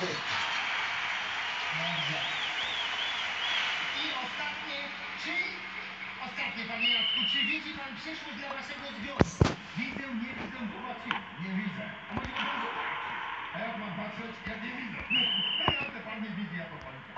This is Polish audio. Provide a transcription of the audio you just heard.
Dobrze. I ostatnie, czy... Ostatnie, panie Jacku, czy widzi pan przyszłość dla waszego związku? Widzę, nie widzę, zobaczy. Nie widzę. A może pan? A jak mam patrzeć? Ja nie widzę. No pan nie widzi, ja to pan. Pan